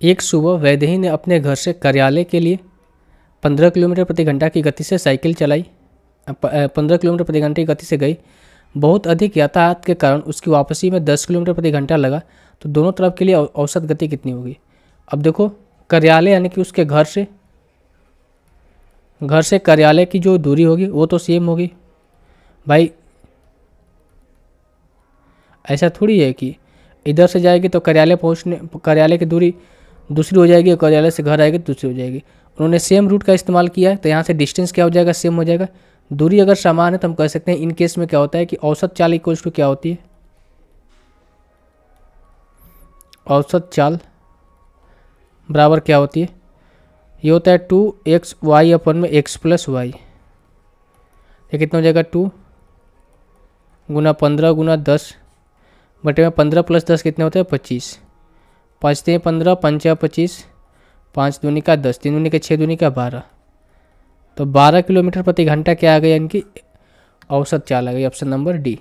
एक सुबह वैदेही ने अपने घर से कार्यालय के लिए पंद्रह किलोमीटर प्रति घंटा की गति से साइकिल चलाई। पंद्रह किलोमीटर प्रति घंटे की गति से गई। बहुत अधिक यातायात के कारण उसकी वापसी में दस किलोमीटर प्रति घंटा लगा। तो दोनों तरफ़ के लिए औसत गति कितनी होगी? अब देखो, कार्यालय यानी कि उसके घर से घर से कार्यालय की जो दूरी होगी, वो तो सेम होगी। भाई, ऐसा थोड़ी है कि इधर से जाएगी तो कार्यालय पहुँचने, कार्यालय की दूरी दूसरी हो जाएगी और कार्यालय से घर आएगी तो दूसरी हो जाएगी। उन्होंने सेम रूट का इस्तेमाल किया तो यहाँ से डिस्टेंस क्या हो जाएगा? सेम हो जाएगा। दूरी अगर समान है तो हम कह सकते हैं इन केस में क्या होता है कि औसत चाल इक्वल्स टू क्या होती है? औसत चाल बराबर क्या होती है? ये होता है टू एक्स वाई अपन में एक्स प्लस वाई ये कितना हो जाएगा? टू गुना पंद्रह गुना दस बटे में पंद्रह प्लस दस कितने होते हैं? पच्चीस। पाँच तीन पंद्रह, पंचा पच्चीस, पाँच दूनी का दस, तीन दूनी का छः दूनी का बारह। तो बारह किलोमीटर प्रति घंटा क्या आ गया इनकी? औसत चाल आ गई ऑप्शन नंबर डी।